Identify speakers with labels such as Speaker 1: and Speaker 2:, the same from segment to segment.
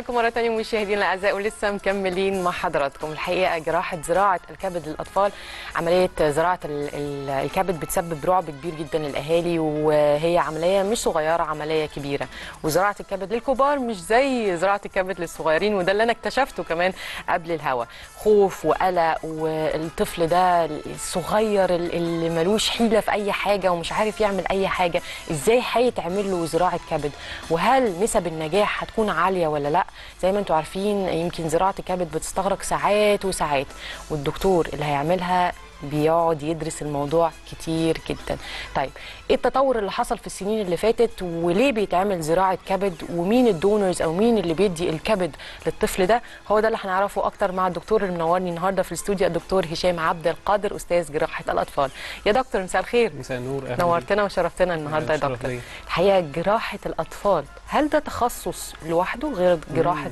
Speaker 1: لكم مرة تانية مشاهدينا الأعزاء ولسه مكملين مع حضراتكم. الحقيقة جراحة زراعة الكبد للأطفال. عملية زراعة ال- ال- الكبد بتسبب رعب كبير جدا للأهالي وهي عملية مش صغيرة عملية كبيرة. وزراعة الكبد للكبار مش زي زراعة الكبد للصغيرين وده اللي أنا اكتشفته كمان قبل الهوا. خوف وقلق والطفل ده الصغير اللي ملوش حيلة في أي حاجة ومش عارف يعمل أي حاجة إزاي هيتعمل له زراعة كبد؟ وهل نسب النجاح هتكون عالية ولا لأ؟ زي ما أنتم عارفين يمكن زراعة الكبد بتستغرق ساعات وساعات والدكتور اللي هيعملها بيقعد يدرس الموضوع كتير جدا. طيب إيه التطور اللي حصل في السنين اللي فاتت؟ وليه بيتعمل زراعة كبد؟ ومين الدونرز؟ أو مين اللي بيدي الكبد للطفل ده؟ هو ده اللي هنعرفه أكتر مع الدكتور اللي منورني النهارده في الاستوديو الدكتور هشام عبد القادر أستاذ جراحة الأطفال. يا دكتور مساء الخير.
Speaker 2: مساء النور.
Speaker 1: نورتنا وشرفتنا النهارده يا دكتور. الحقيقة جراحة الأطفال هل ده تخصص لوحده غير جراحة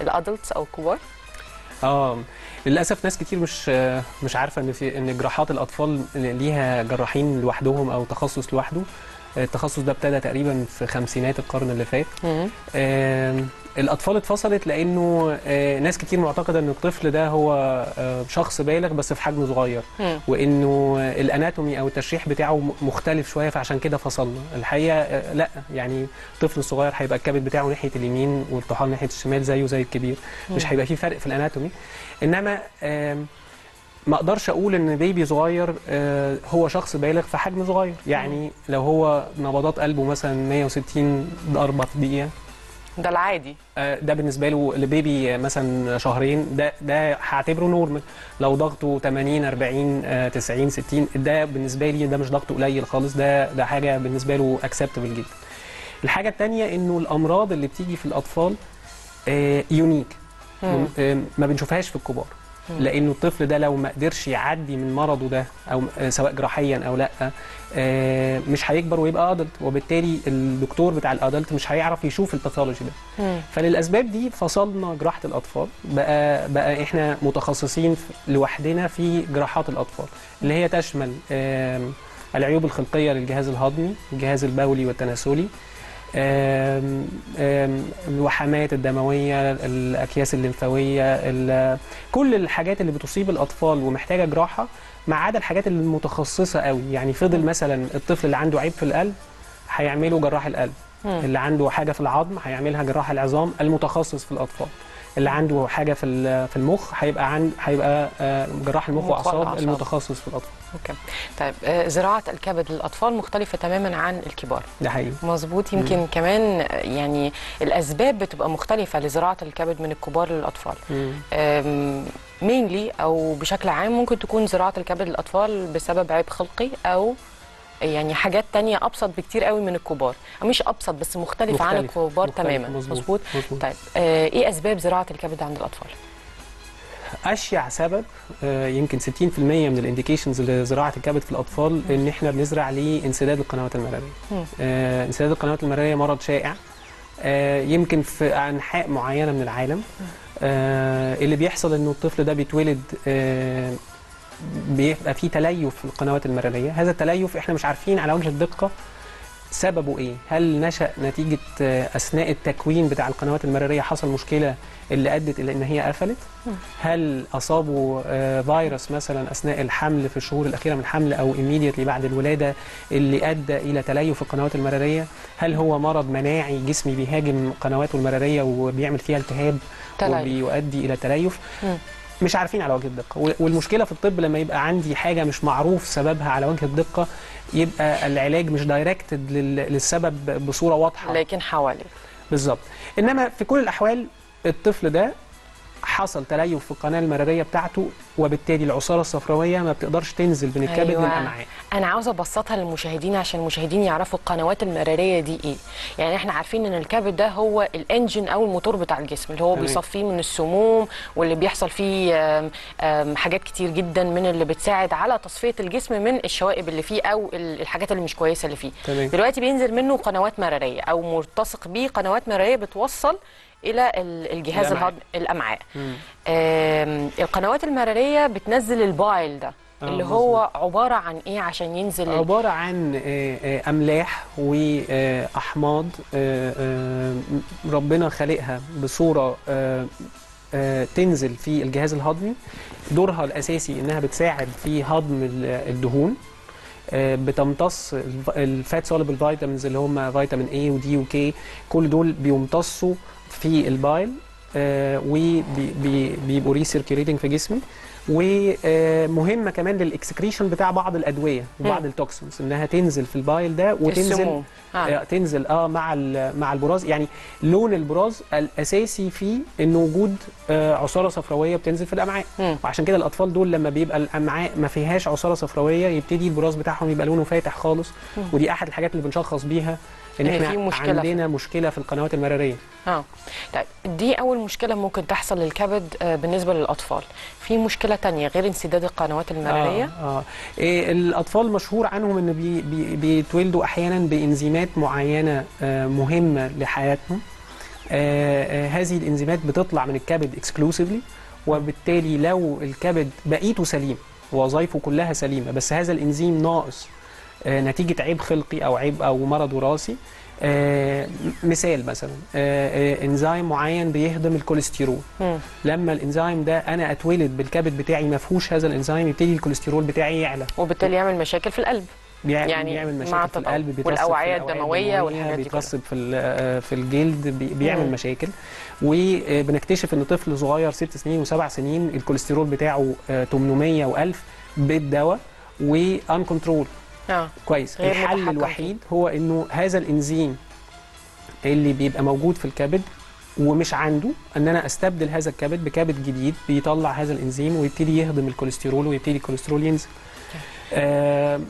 Speaker 1: الادلتس أو الكبار
Speaker 2: آه للأسف ناس كتير مش مش عارفة إن في إن جراحات الأطفال ليها جراحين لوحدهم أو تخصص لوحده. التخصص ده ابتدى تقريبا في خمسينات القرن اللي فات. الأطفال اتفصلت لأنه آه، ناس كتير معتقدة إن الطفل ده هو آه، شخص بالغ بس في حجم صغير. وإنه الأناتومي أو التشريح بتاعه مختلف شوية فعشان كده فصلنا. الحقيقة آه، لأ يعني الطفل الصغير هيبقى الكبد بتاعه ناحية اليمين والطحال ناحية الشمال زيه زي الكبير. مش هيبقى فيه فرق في الأناتومي. إنما ما أقدرش أقول إن بيبي صغير هو شخص بالغ في حجم صغير. يعني لو هو نبضات قلبه مثلا 160 ضربة في دقيقة
Speaker 1: ده العادي.
Speaker 2: آه، ده بالنسبة له لبيبي مثلا شهرين ده ده هعتبره نورمال لو ضغطه 80 40 آه، 90 60 ده بالنسبة لي ده مش ضغط قليل خالص ده ده حاجة بالنسبة له acceptable جدا. الحاجة الثانية إنه الأمراض اللي بتيجي في الأطفال unique
Speaker 1: مم.
Speaker 2: ما بنشوفهاش في الكبار. لأنه الطفل ده لو ما قدرش يعدي من مرضه ده أو آه، سواء جراحيا أو لأ آه، مش هيكبر ويبقى adult وبالتالي الدكتور بتاع ال adult مش هيعرف يشوف ال pathology ده
Speaker 1: مم.
Speaker 2: فللأسباب دي فصلنا جراحة الأطفال بقى بقى إحنا متخصصين لوحدنا في جراحات الأطفال اللي هي تشمل العيوب الخلقية للجهاز الهضمي الجهاز البولي والتناسلي الوحمات الدموية الأكياس الليمفاوية ال- كل الحاجات اللي بتصيب الأطفال ومحتاجة جراحة ما عدا الحاجات المتخصصة قوي. يعني فضل مثلا الطفل اللي عنده عيب في القلب هيعملوا جراح القلب. اللي عنده حاجة في العظم هيعملها جراح العظام المتخصص في الأطفال. اللي عنده حاجة في في المخ هيبقى عند هيبقى آه، جراح المخ
Speaker 1: مخ وأعصاب.
Speaker 2: المتخصص في الأطفال.
Speaker 1: أوكي. طيب آه، زراعة الكبد للأطفال مختلفة تماما عن الكبار.
Speaker 2: ده حقيقي.
Speaker 1: مظبوط. يمكن كمان آه، يعني الأسباب بتبقى مختلفة لزراعة الكبد من الكبار للأطفال. مينلي أو بشكل عام ممكن تكون زراعة الكبد للأطفال بسبب عيب خلقي أو يعني حاجات تانية أبسط بكتير قوي من الكبار مش أبسط بس مختلفه عن
Speaker 2: مختلف.
Speaker 1: الكبار
Speaker 2: مختلف.
Speaker 1: تماما
Speaker 2: مظبوط.
Speaker 1: طيب آه، إيه أسباب زراعة الكبد عند الأطفال
Speaker 2: أشيع سبب آه، يمكن 60% من الإنديكيشنز لزراعة الكبد في الأطفال إن إحنا بنزرع ليه انسداد القنوات
Speaker 1: المرارية.
Speaker 2: آه، انسداد القنوات المرارية مرض شائع آه، يمكن في أنحاء معينة من العالم آه، اللي بيحصل إنه الطفل ده بيتولد آه، بيبقى فيه تليف في القنوات المراريه هذا التليف إحنا مش عارفين على وجه الدقة سببه إيه. هل نشأ نتيجة أثناء التكوين بتاع القنوات المراريه حصل مشكلة اللي أدت إلى إن هي قفلت؟ هل أصابوا آه، فيروس مثلا أثناء الحمل في الشهور الأخيرة من الحمل أو immediately بعد الولادة اللي أدى إلى تليف القنوات المراريه هل هو مرض مناعي جسمي بيهاجم قنواته المراريه وبيعمل فيها التهاب
Speaker 1: تليف.
Speaker 2: وبيؤدي إلى تليف. مش عارفين على وجه الدقة. وال- والمشكلة في الطب لما يبقى عندي حاجة مش معروف سببها على وجه الدقة يبقى العلاج مش دايركتد للسبب بصورة واضحة.
Speaker 1: لكن حوالي.
Speaker 2: بالظبط. إنما في كل الأحوال الطفل ده حصل تليف في القناة المرارية بتاعته وبالتالي العصارة الصفراوية ما بتقدرش تنزل من الكبد
Speaker 1: أيوة.
Speaker 2: للامعاء
Speaker 1: أنا عاوزة أبسطها للمشاهدين عشان المشاهدين يعرفوا القنوات المرارية دي إيه يعني إحنا عارفين إن الكبد ده هو الإنجن أو الموتور بتاع الجسم اللي هو. بيصفيه من السموم واللي بيحصل فيه آم، آم، حاجات كتير جدا من اللي بتساعد على تصفية الجسم من الشوائب اللي فيه أو ال- الحاجات اللي مش كويسة اللي فيه
Speaker 2: تمام.
Speaker 1: دلوقتي بينزل منه قنوات مرارية أو ملتصق بيه قنوات مرارية بتوصل إلى ال- الجهاز. الهضمي الأمعاء القنوات المرارية بتنزل البايل ده
Speaker 2: آه،
Speaker 1: اللي. هو عبارة عن إيه عشان ينزل
Speaker 2: عبارة عن آه، آه، أملاح وأحماض ربنا خالقها بصورة آه، تنزل في الجهاز الهضمي دورها الأساسي إنها بتساعد في هضم ال- الدهون بتمتص ال fat soluble vitamins اللي هم فيتامين A و D و K كل دول بيمتصوا في ال bile وبيبقوا recirculating في جسمي. ومهمة كمان لل excretion بتاع بعض الأدوية وبعض
Speaker 1: مم.
Speaker 2: ال toxins إنها تنزل في ال bile ده وتنزل
Speaker 1: آه.
Speaker 2: آه. تنزل آه مع مع البراز يعني لون البراز الأساسي فيه انه وجود آه عصارة صفراوية بتنزل في الأمعاء
Speaker 1: مم.
Speaker 2: وعشان كده الأطفال دول لما بيبقى الأمعاء ما فيهاش عصارة صفراوية يبتدي البراز بتاعهم يبقى لونه فاتح خالص
Speaker 1: مم.
Speaker 2: ودي أحد الحاجات اللي بنشخص بيها
Speaker 1: إن
Speaker 2: إحنا
Speaker 1: في مشكلة في-
Speaker 2: عندنا مشكلة في القنوات المرارية
Speaker 1: آه طيب دي أول مشكلة ممكن تحصل للكبد آه، بالنسبة للأطفال في مشكلة تانية غير انسداد القنوات المرارية
Speaker 2: آه, آه. إيه الأطفال مشهور عنهم إن بيبي بيتولدوا أحيانا بإنزيمات معينة آه مهمة لحياتهم آه آه هذه الإنزيمات بتطلع من الكبد exclusively وبالتالي لو الكبد بقيته سليم وظائفه كلها سليمة بس هذا الإنزيم ناقص آه نتيجة عيب خلقي أو عيب أو مرض وراثي آه مثال مثلا آه آه إنزيم معين بيهضم الكوليسترول. لما الإنزيم ده أنا أتولد بالكبد بتاعي ما فيهوش هذا الإنزيم يبتدي الكوليسترول بتاعي يعلى
Speaker 1: وبالتالي يعمل مشاكل في القلب يعني
Speaker 2: بيعمل مشاكل في. القلب في
Speaker 1: الدموية والحاجات دي
Speaker 2: بيترسب في في الجلد بي- بيعمل
Speaker 1: مم.
Speaker 2: مشاكل وبنكتشف إن طفل صغير ست سنين وسبع سنين الكوليسترول بتاعه آه، 800 و1000 بالدواء و uncontrolled
Speaker 1: آه.
Speaker 2: كويس. الحل الوحيد هو إنه هذا الإنزيم اللي بيبقى موجود في الكبد ومش عنده إن أنا أستبدل هذا الكبد بكبد جديد بيطلع هذا الإنزيم ويبتدي يهضم الكوليسترول ويبتدي الكوليسترول ينزل آم،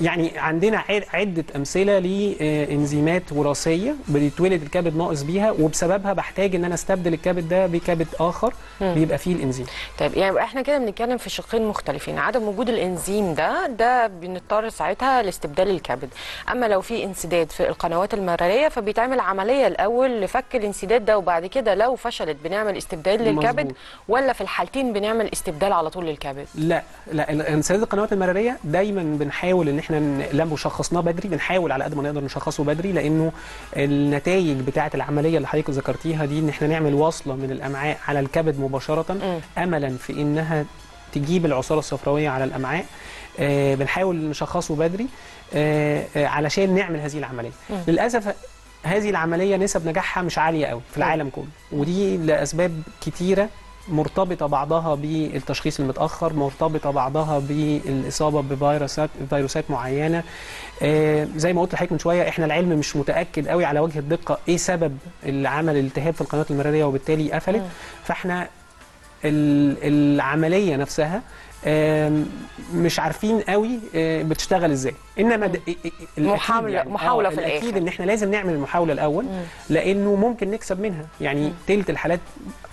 Speaker 2: يعني عندنا عد- عدة أمثلة لإنزيمات وراثية بيتولد الكبد ناقص بيها وبسببها بحتاج إن أنا أستبدل الكبد ده بكبد آخر
Speaker 1: مم.
Speaker 2: بيبقى فيه الإنزيم
Speaker 1: طيب يعني إحنا كده بنتكلم في شقين مختلفين عدم وجود الإنزيم ده ده بنضطر ساعتها لاستبدال الكبد أما لو في انسداد في القنوات المرارية فبيتعمل عملية الأول لفك الانسداد ده وبعد كده لو فشلت بنعمل استبدال للكبد
Speaker 2: مظبوط.
Speaker 1: ولا في الحالتين بنعمل استبدال على طول للكبد
Speaker 2: لا لا انسداد القنوات المرارية دايما بنحاول إن إحنا لو شخصناه بدري بنحاول على قد ما نقدر نشخصه بدري لأنه النتائج بتاعة العملية اللي حضرتك ذكرتيها دي إن إحنا نعمل وصلة من الأمعاء على الكبد
Speaker 1: مباشرة.
Speaker 2: املا في إنها تجيب العصارة الصفراوية على الأمعاء آه بنحاول نشخصه بدري آه آه علشان نعمل هذه
Speaker 1: العملية.
Speaker 2: للأسف هذه العملية نسب نجاحها مش عالية قوي في العالم كله ودي لأسباب كتيرة مرتبطة بعضها بالتشخيص المتأخر مرتبطة بعضها بالإصابة بفيروسات فيروسات معينة آه زي ما قلت لحضرتك من شوية إحنا العلم مش متأكد قوي على وجه الدقة إيه سبب اللي عمل الالتهاب في القناه المرارية وبالتالي قفلت. فإحنا ال- العملية نفسها مش عارفين قوي آه، بتشتغل إزاي. إنما د- الأكيد
Speaker 1: محاولة- محاولة في
Speaker 2: الأكيد
Speaker 1: الآخر.
Speaker 2: إن إحنا لازم نعمل المحاولة
Speaker 1: الأول.
Speaker 2: لأنه ممكن نكسب منها. يعني تلت الحالات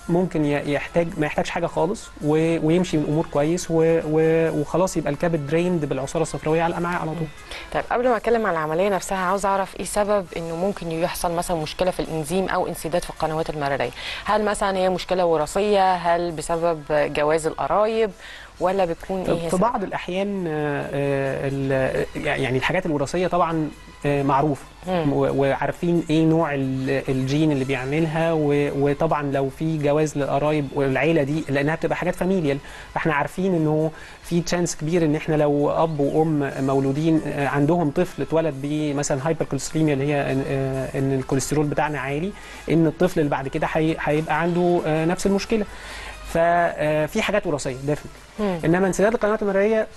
Speaker 2: ممكن يحتاج ما يحتاجش حاجة خالص ويمشي الأمور كويس وخلاص يبقى الكبد دريند بالعصارة الصفراوية على الأمعاء على طول.
Speaker 1: طيب قبل ما أتكلم عن العملية نفسها عاوز أعرف إيه سبب إنه ممكن يحصل مثلا مشكلة في الإنزيم أو انسداد في القنوات المرارية؟ هل مثلا هي مشكلة وراثية؟ هل بسبب جواز القرايب؟ ولا بتكون إيه
Speaker 2: في؟ بعض الأحيان آه، آه، يعني الحاجات الوراثيه طبعا آه، معروفة. وعارفين إيه نوع ال- الجين اللي بيعملها وطبعا لو في جواز للقرايب والعيلة دي لأنها بتبقى حاجات familial فإحنا عارفين إنه في chance كبير إن إحنا لو أب وأم مولودين عندهم طفل اتولد بمثلا hypercholesterolemia اللي هي ان- الكوليسترول بتاعنا عالي إن الطفل اللي بعد كده هي- هيبقى عنده نفس المشكلة. ففي حاجات وراثية definitely
Speaker 1: مم.
Speaker 2: إنما انسداد القنوات المرارية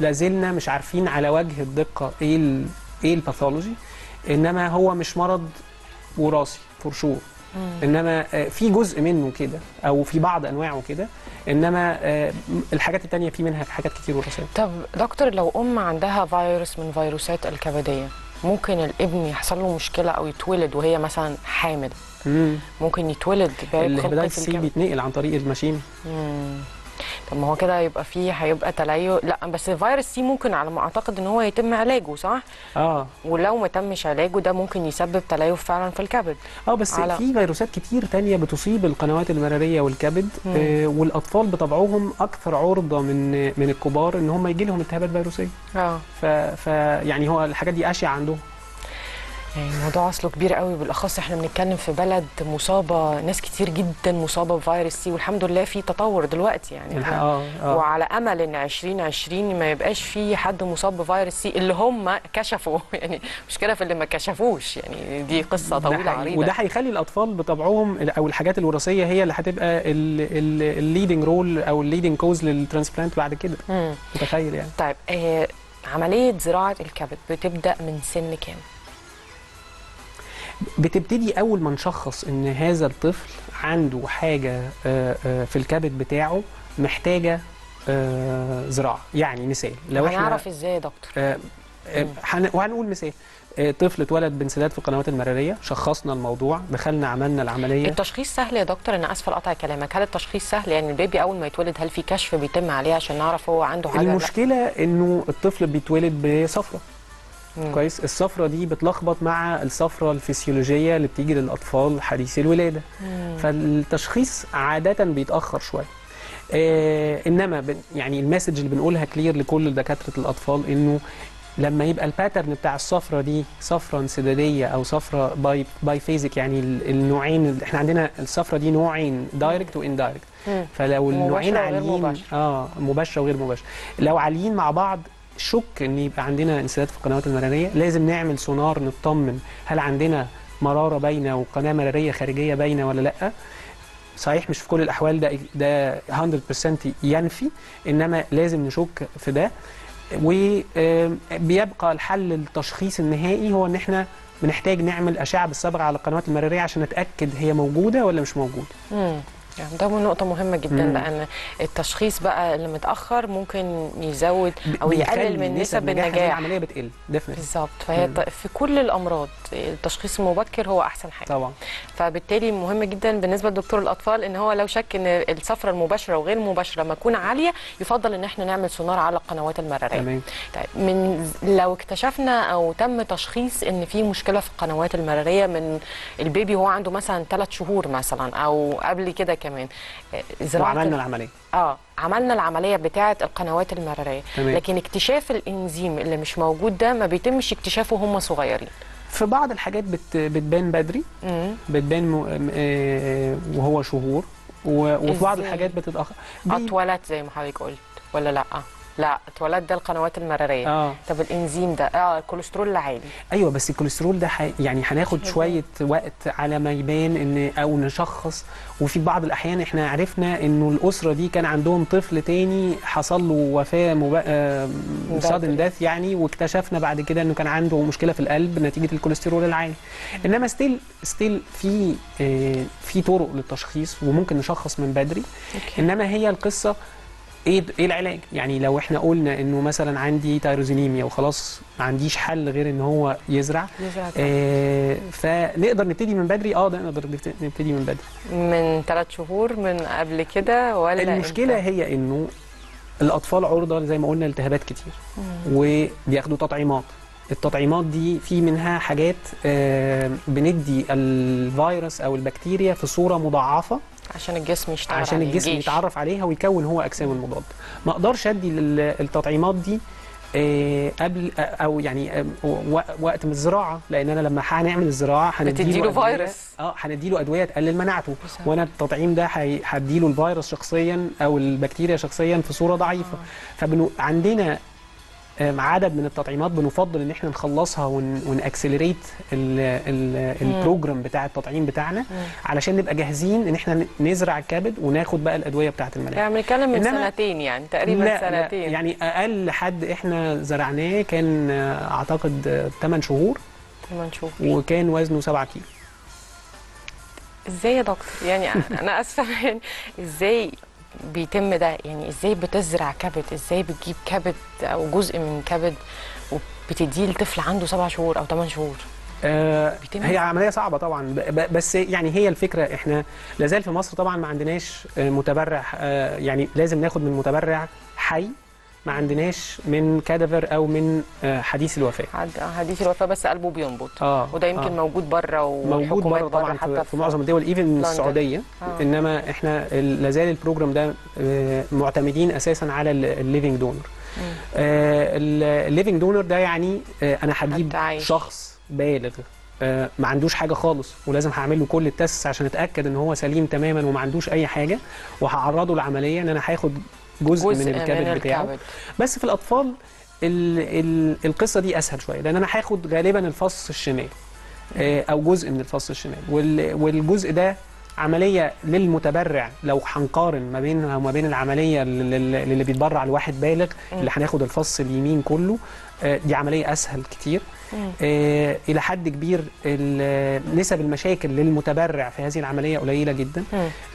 Speaker 2: لازلنا مش عارفين على وجه الدقة إيه ال إيه ال pathology إنما هو مش مرض وراثي for
Speaker 1: sure.
Speaker 2: إنما آه، في جزء منه كده أو في بعض أنواعه كده إنما آه، الحاجات التانية في منها حاجات كتير وراثية
Speaker 1: طب دكتور لو أم عندها فيروس من فيروسات الكبدية ممكن الابن يحصل له مشكلة أو يتولد وهي مثلا حامل
Speaker 2: مم.
Speaker 1: ممكن يتولد بعيب خلقي
Speaker 2: ال
Speaker 1: hepatitis
Speaker 2: C
Speaker 1: الكبد
Speaker 2: بيتنقل عن طريق المشيمة
Speaker 1: مم. طب ما هو كده يبقى فيه هيبقى تليف لا بس فيروس C ممكن على ما أعتقد إن هو يتم علاجه صح؟
Speaker 2: آه.
Speaker 1: ولو ما تمش علاجه ده ممكن يسبب تليف فعلا في الكبد.
Speaker 2: آه بس
Speaker 1: على-
Speaker 2: في فيروسات كتير تانية بتصيب القنوات المرارية والكبد
Speaker 1: مم.
Speaker 2: آه والأطفال بطبعهم أكثر عرضة من من الكبار إن هم يجي لهم التهابات فيروسية
Speaker 1: آه.
Speaker 2: ف, ف يعني هو الحاجات دي أشيع عندهم.
Speaker 1: يعني الموضوع أصله كبير قوي بالاخص إحنا بنتكلم في بلد مصابة ناس كتير جدا مصابة بفيروس C والحمد لله في تطور دلوقتي يعني
Speaker 2: آه آه
Speaker 1: وعلى أمل إن 2020 ما يبقاش في حد مصاب بفيروس C اللي هم كشفوا يعني مشكله في اللي ما كشفوش يعني دي قصة
Speaker 2: طويلة.
Speaker 1: عريضة
Speaker 2: وده هيخلي الأطفال بطبعهم أو الحاجات الوراثية هي اللي هتبقى ال leading role أو ال leading cause لل transplant بعد كده. متخيل يعني
Speaker 1: طيب آه عملية زراعة الكبد بتبدأ من سن كام؟
Speaker 2: بتبتدي أول ما نشخص إن هذا الطفل عنده حاجة آه، آه، في الكبد بتاعه محتاجة آه، زراعة. يعني مثال لو إحنا
Speaker 1: هنعرف إزاي يا دكتور؟
Speaker 2: هن- وهنقول مثال. طفل اتولد بانسداد في القنوات المرارية شخصنا الموضوع دخلنا عملنا العملية.
Speaker 1: التشخيص سهل يا دكتور؟ أنا آسفة لقطع كلامك. هل التشخيص سهل؟ يعني البيبي أول ما يتولد هل في كشف بيتم عليه عشان نعرف هو عنده حاجة؟
Speaker 2: المشكلة إنه الطفل بيتولد بصفرة.
Speaker 1: مم.
Speaker 2: كويس الصفرة دي بتلخبط مع الصفرة الفسيولوجية اللي بتيجي للأطفال حديثي الولادة
Speaker 1: مم.
Speaker 2: فالتشخيص عادة بيتأخر شوية آه إنما يعني ال message اللي بنقولها clear لكل دكاترة الأطفال إنه لما يبقى ال pattern بتاع الصفرة دي صفرة انسدادية أو صفرة bi- biphasic يعني ال- النوعين إحنا عندنا الصفرة دي نوعين direct و
Speaker 1: indirect.
Speaker 2: فلو النوعين
Speaker 1: مباشرة وغير
Speaker 2: عاليين
Speaker 1: مباشرة.
Speaker 2: آه مباشرة وغير مباشرة لو عاليين مع بعض شك إن يبقى عندنا انسداد في القنوات المرارية؟ لازم نعمل سونار نطمن هل عندنا مرارة باينة وقناة مرارية خارجية باينة ولا لأ. صحيح مش في كل الأحوال ده ده 100% ينفي إنما لازم نشك في ده. وبيبقى الحل التشخيص النهائي هو إن إحنا بنحتاج نعمل أشعة بالصبغه على القنوات المرارية عشان نتأكد هي موجودة ولا مش
Speaker 1: موجودة. يعني ده نقطة مهمة جدا
Speaker 2: مم.
Speaker 1: لأن التشخيص بقى اللي متأخر ممكن يزود أو يقلل من نسب
Speaker 2: هذه
Speaker 1: النجاح.
Speaker 2: العملية بتقل
Speaker 1: بالظبط. فهي
Speaker 2: مم.
Speaker 1: في كل الأمراض التشخيص المبكر هو أحسن حاجة.
Speaker 2: طبعا.
Speaker 1: فبالتالي مهم جدا بالنسبة لدكتور الأطفال إن هو لو شك إن الصفرة المباشرة وغير المباشره لما تكون عالية يفضل إن إحنا نعمل سونار على القنوات المرارية.
Speaker 2: تمام.
Speaker 1: طيب من لو اكتشفنا أو تم تشخيص إن في مشكلة في القنوات المرارية من البيبي وهو عنده مثلا ثلاث شهور مثلا أو قبل كده كمان آه، زراعه
Speaker 2: وعملنا العملية.
Speaker 1: آه عملنا العملية بتاعة القنوات المراريه
Speaker 2: تمام.
Speaker 1: لكن اكتشاف الإنزيم اللي مش موجود ده ما بيتمش اكتشافه هم صغيرين.
Speaker 2: في بعض الحاجات بت بتبان بدري
Speaker 1: امم
Speaker 2: بتبان م... م- آه، وهو شهور و... وفي بعض؟ الحاجات بتتأخر. بي-
Speaker 1: اتولد زي ما حضرتك قلت ولا لأ؟ لا اتولد ده القنوات المرارية.
Speaker 2: آه.
Speaker 1: طب الإنزيم ده آه الكوليسترول العالي
Speaker 2: أيوه بس الكوليسترول ده ح... يعني هناخد شوية وقت على ما يبان إن أو نشخص. وفي بعض الأحيان إحنا عرفنا إنه الأسرة دي كان عندهم طفل تاني حصل له وفاة مب... آه... death يعني واكتشفنا بعد كده إنه كان عنده مشكلة في القلب نتيجة الكوليسترول العالي إنما still still في آه... في طرق للتشخيص وممكن نشخص من بدري.
Speaker 1: okay.
Speaker 2: إنما هي القصة إيه إيه العلاج؟ يعني لو إحنا قلنا انه مثلا عندي tyrosinemia وخلاص ما عنديش حل غير إن هو يزرع
Speaker 1: يزرع
Speaker 2: آه فنقدر نبتدي من بدري؟ آه ده نقدر نبت- نبتدي من بدري.
Speaker 1: من ثلاث شهور من قبل كده ولا
Speaker 2: المشكلة
Speaker 1: إمتى؟
Speaker 2: هي إنه الأطفال عرضة زي ما قلنا لالتهابات كتير وبياخدوا تطعيمات. التطعيمات دي في منها حاجات آه بندي الفيروس أو البكتيريا في صورة مضاعفة
Speaker 1: عشان الجسم يشتغل
Speaker 2: عشان الجسم
Speaker 1: الجيش.
Speaker 2: يتعرف عليها ويكون هو أجسام المضاد ما أقدرش أدي التطعيمات دي آه، قبل آه، أو يعني آه، وقت من الزراعة لأن أنا لما هنعمل الزراعة هنديله
Speaker 1: فيروس.
Speaker 2: آه هنديله أدوية تقلل مناعته. وأنا التطعيم ده هديله الفيروس شخصيا أو البكتيريا شخصيا في صورة ضعيفة فعندنا عدد من التطعيمات بنفضل إن إحنا نخلصها ون ون accelerate ال program بتاع التطعيم بتاعنا علشان نبقى جاهزين إن إحنا نزرع الكبد وناخد بقى الأدوية بتاعة المناعة.
Speaker 1: يعني بنتكلم من سنتين يعني تقريبا
Speaker 2: لا
Speaker 1: سنتين.
Speaker 2: يعني أقل حد إحنا زرعناه كان آه، أعتقد 8 شهور.
Speaker 1: لما نشوف
Speaker 2: وكان وزنه 7 كيلو.
Speaker 1: إزاي يا دكتور؟ يعني أنا آسفة يعني إزاي؟ بيتم ده يعني إزاي بتزرع كبد؟ إزاي بتجيب كبد أو جزء من كبد وبتديه لطفل عنده سبع شهور أو ثمان شهور؟
Speaker 2: آه هي عملية صعبة طبعا بس يعني هي الفكرة إحنا لازال في مصر طبعا ما عندناش متبرع آه، يعني لازم ناخد من متبرع حي ما عندناش من كادفر أو من آه، حديث الوفاة
Speaker 1: حد حديث الوفاة بس قلبه بينبض
Speaker 2: آه
Speaker 1: وده يمكن
Speaker 2: آه.
Speaker 1: موجود بره
Speaker 2: موجود بره طبعا في, في معظم الدول even السعودية
Speaker 1: آه.
Speaker 2: إنما إحنا ال- لازال ال program ده آه، معتمدين أساسا على ال living donor ال living donor ده يعني آه، أنا هجيب. شخص بالغ آه، ما عندوش حاجة خالص ولازم هعمل له كل ال test عشان أتأكد إن هو سليم تماما وما عندوش أي حاجة وهعرضه للعملية إن أنا هاخد جزء,
Speaker 1: جزء
Speaker 2: من الكبد بتاعه
Speaker 1: الكبد.
Speaker 2: بس في الأطفال ال ال القصة دي أسهل شوية لأن أنا هاخد غالبا الفص الشمال آه، أو جزء من الفص الشمال وال والجزء ده عملية للمتبرع لو هنقارن ما بينها وما بين العملية اللي, اللي بيتبرع لواحد بالغ اللي هناخد الفص اليمين كله آه، دي عملية أسهل كتير. آه، إلى حد كبير نسب المشاكل للمتبرع في هذه العملية قليلة جدا.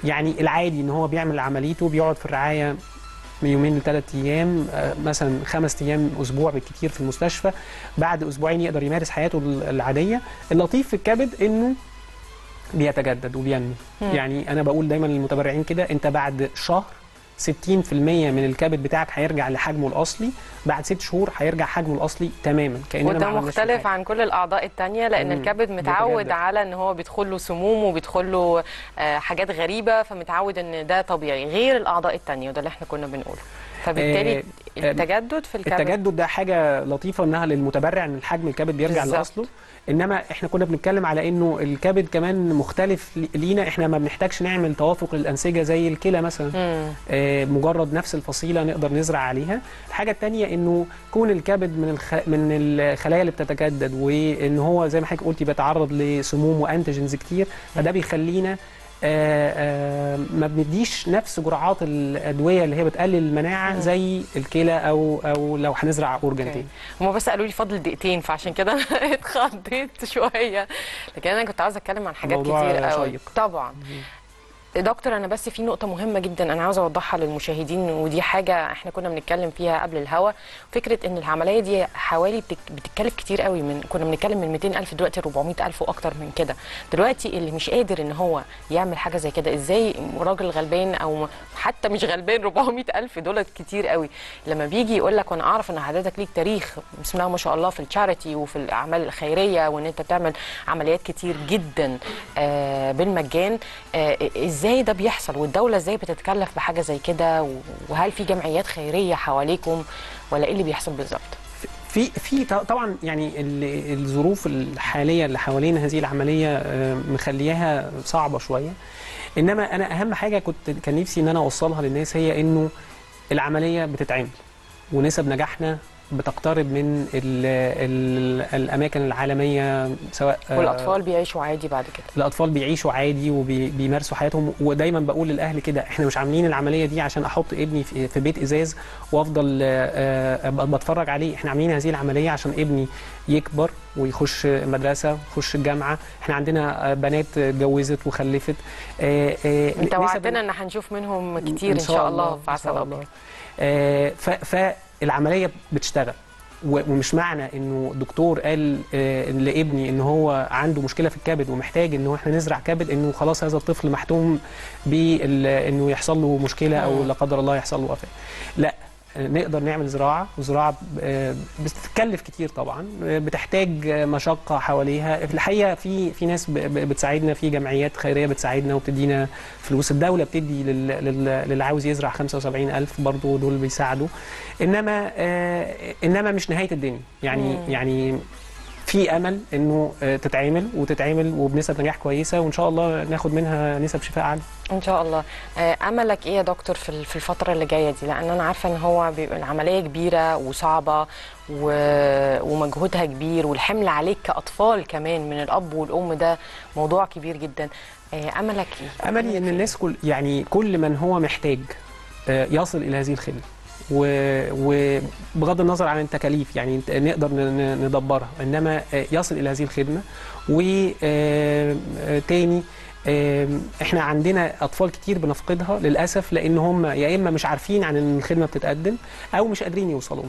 Speaker 2: يعني العادي إن هو بيعمل عمليته بيقعد في الرعاية من يومين لثلاث أيام آه، مثلا خمس أيام أسبوع بالكثير في المستشفى. بعد أسبوعين يقدر يمارس حياته ال- العادية. اللطيف في الكبد إنه بيتجدد وبينمو. يعني أنا بقول دايما للمتبرعين كده أنت بعد شهر 60% من الكبد بتاعك هيرجع لحجمه الأصلي بعد ست شهور هيرجع حجمه الأصلي تماما كأننا
Speaker 1: وده مختلف. عن كل الأعضاء التانية لأن
Speaker 2: مم.
Speaker 1: الكبد متعود
Speaker 2: بيتجدد.
Speaker 1: على إن هو بيدخل له سموم وبيدخل له آه، حاجات غريبة فمتعود إن ده طبيعي غير الأعضاء التانية وده اللي إحنا كنا بنقوله فبالتالي
Speaker 2: آه، آه،
Speaker 1: التجدد في الكبد.
Speaker 2: التجدد ده حاجة لطيفة إنها للمتبرع إن الحجم الكبد بيرجع
Speaker 1: بالظبط.
Speaker 2: لأصله. إنما إحنا كنا بنتكلم على إنه الكبد كمان مختلف لي- لينا. إحنا ما بنحتاجش نعمل توافق للأنسجة زي الكلى مثلا. آه، مجرد نفس الفصيلة نقدر نزرع عليها. الحاجة الثانية إنه كون الكبد من الخ... من الخلايا اللي بتتجدد وإن هو زي ما حضرتك قلتي بيتعرض لسموم وانتيجنز كتير فده بيخلينا ما بنديش نفس جرعات الأدوية اللي هي بتقلل المناعة زي الكلى أو أو لو هنزرع organ
Speaker 1: okay.
Speaker 2: تاني.
Speaker 1: هما بس قالوا لي فاضل دقيقتين فعشان كده أنا اتخضيت شوية. لكن أنا كنت عاوزة أتكلم عن حاجات كتير قوي. طبعا. دكتور أنا بس في نقطة مهمة جدا أنا عاوزة أوضحها للمشاهدين ودي حاجة إحنا كنا بنتكلم فيها قبل الهوا. فكرة إن العملية دي حوالي بتتكلف كتير قوي من كنا بنتكلم من 200 ألف دلوقتي 400 ألف وأكتر من كده. دلوقتي اللي مش قادر إن هو يعمل حاجة زي كده إزاي راجل غلبان أو حتى مش غلبان 400 ألف دولار كتير قوي. لما بيجي يقول لك وأنا أعرف إن حضرتك ليك تاريخ بسم الله ما شاء الله في التشاريتي وفي الأعمال الخيرية وإن أنت بتعمل عمليات كتير جدا آه، بالمجان آه، إزاي ده بيحصل والدولة إزاي بتتكلف بحاجة زي كده وهل في جمعيات خيرية حواليكم ولا إيه اللي بيحصل بالظبط؟
Speaker 2: في في طبعا يعني ال- الظروف الحالية اللي حوالين هذه العملية آه، مخلياها صعبة شوية. إنما أنا أهم حاجة كنت كان نفسي إن أنا أوصلها للناس هي إنه العملية بتتعمل ونسب نجاحنا بتقترب من ال ال الأماكن العالمية سواء آه،
Speaker 1: والأطفال بيعيشوا عادي بعد كده.
Speaker 2: الأطفال بيعيشوا عادي وبيمارسوا حياتهم. ودايما بقول للأهل كده إحنا مش عاملين العملية دي عشان أحط ابني في في بيت إزاز وأفضل آه، آه، بتفرج عليه. إحنا عاملين هذه العملية عشان ابني يكبر ويخش مدرسة ويخش الجامعة إحنا عندنا بنات اتجوزت وخلفت. أنت
Speaker 1: وعدتنا إن هنشوف منهم كتير إن شاء الله. في
Speaker 2: إن
Speaker 1: عسل
Speaker 2: شاء
Speaker 1: أبيض.
Speaker 2: الله. آه، فالعمليه بتشتغل ومش معنى إنه دكتور قال آه، لابني إن هو عنده مشكلة في الكبد ومحتاج انه إحنا نزرع كبد إنه خلاص هذا الطفل محتوم بانه يحصل له مشكلة أو
Speaker 1: مم.
Speaker 2: لا قدر الله يحصل له وفاة لا آه، نقدر نعمل زراعة وزراعة بتتكلف كتير طبعا بتحتاج مشقة حواليها. في الحقيقة في في ناس بتساعدنا في جمعيات خيرية بتساعدنا وبتدينا فلوس. الدولة بتدي لل- لل- للي عاوز يزرع 75000 برضه دول بيساعدوا. إنما آه إنما مش نهاية الدنيا. يعني
Speaker 1: مم.
Speaker 2: يعني في أمل إنه آه، تتعمل وتتعمل وبنسب نجاح كويسة وإن شاء الله ناخد منها نسب شفاء عاليه
Speaker 1: إن شاء الله. آه، أملك إيه يا دكتور في ال- في الفترة اللي جاية دي؟ لأن أنا عارفة إن هو بيبقى العملية كبيرة وصعبة و... ومجهودها كبير والحمل عليك كأطفال كمان من الأب والأم ده موضوع كبير جدا. آه، أملك إيه؟
Speaker 2: أملي إن الناس كل يعني كل من هو محتاج يصل إلى هذه الخدمة. وبغض النظر عن التكاليف يعني نقدر ندبرها. انما آه، يصل إلى هذه الخدمة. وتاني آم، إحنا عندنا أطفال كتير بنفقدها للأسف لأن هم يا إما مش عارفين عن ان الخدمة بتتقدم أو مش قادرين يوصلوا.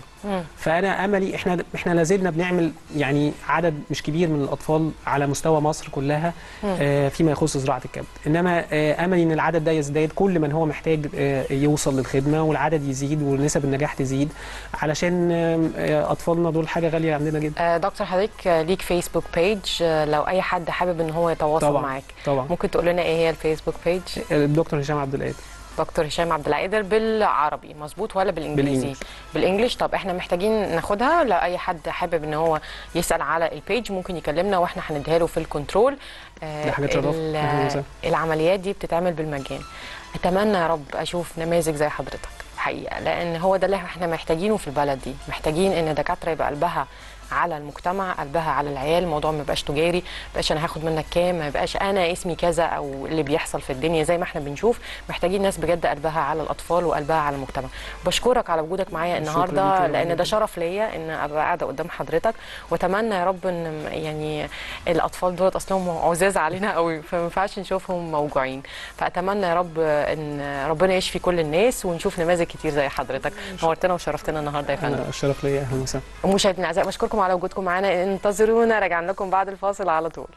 Speaker 2: فأنا أملي إحنا إحنا لازلنا بنعمل يعني عدد مش كبير من الأطفال على مستوى مصر كلها. آه، فيما يخص زراعة الكبد إنما آه، أملي إن العدد ده يزداد كل من هو محتاج آه، يوصل للخدمة والعدد يزيد ونسب النجاح تزيد علشان أطفالنا دول حاجة غالية عندنا جدا
Speaker 1: دكتور حضرتك ليك Facebook page لو أي حد حابب إن هو يتواصل
Speaker 2: طبعا.
Speaker 1: معاك
Speaker 2: طبعا
Speaker 1: ممكن تقول لنا إيه هي ال Facebook page
Speaker 2: الدكتور هشام عبد القادر.
Speaker 1: دكتور هشام عبد القادر بالعربي. مظبوط ولا بالإنجليزي؟
Speaker 2: بال
Speaker 1: English. بال English. طب إحنا محتاجين ناخدها لو اي حد حابب إن هو يسأل على ال page ممكن يكلمنا وإحنا هنديها له في ال
Speaker 2: control آه،.
Speaker 1: العمليات دي بتتعمل بالمجان. أتمنى يا رب أشوف نماذج زي حضرتك حقيقة لأن هو ده اللي إحنا محتاجينه في البلد دي. محتاجين إن الدكاتره يبقى قلبها على المجتمع قلبها على العيال الموضوع ما يبقاش تجاري ما يبقاش أنا هاخد منك كام ما يبقاش أنا اسمي كذا أو اللي بيحصل في الدنيا زي ما إحنا بنشوف محتاجين ناس بجد قلبها على الأطفال وقلبها على المجتمع. بشكرك على وجودك معايا النهارده
Speaker 2: لأن.
Speaker 1: ده شرف ليا إن أبقى قاعدة قدام حضرتك. وأتمنى يا رب إن يعني الأطفال دول أصلهم عزاز علينا قوي فما ينفعش نشوفهم موجوعين. فأتمنى يا رب إن ربنا يشفي كل الناس ونشوف نماذج كتير زي حضرتك. نورتنا وشرفتنا النهارده يا فندم.
Speaker 2: الشرف ليا أهلا وسهلا.
Speaker 1: ومشاهدينا الأعزاء بشكركم على وجودكم معنا انتظرونا. راجعين لكم بعد الفاصل على طول.